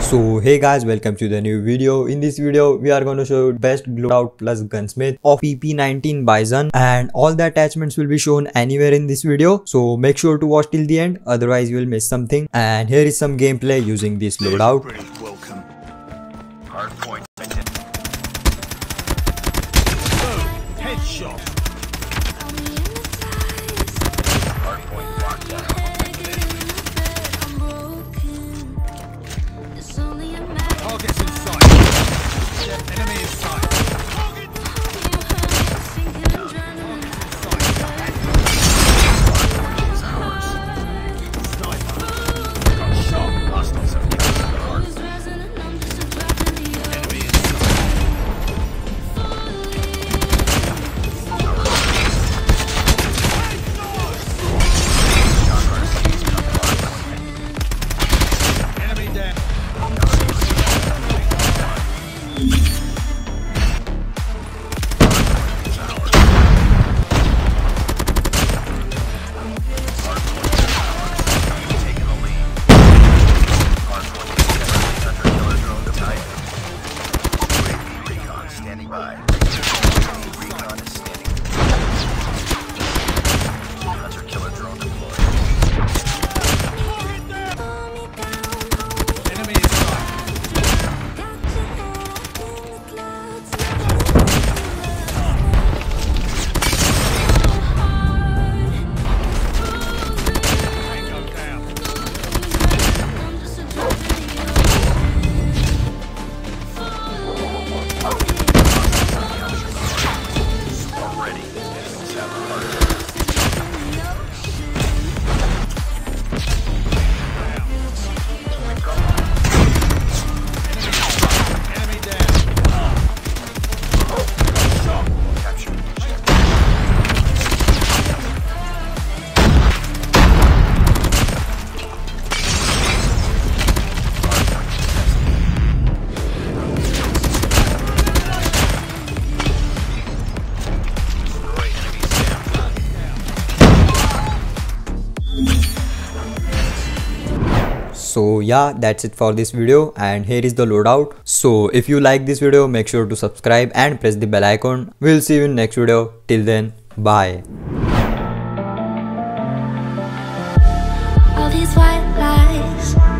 So hey guys welcome to the new video. In this video we are going to show best loadout plus gunsmith of PP19 Bizon and all the attachments will be shown anywhere in this video. So make sure to watch till the end otherwise you will miss something and here is some gameplay using this loadout. Welcome. Hard point. Headshot. So yeah that's it for this video and here is the loadout. So if you like this video make sure to subscribe and press the bell icon. We'll see you in next video. Till then bye. These white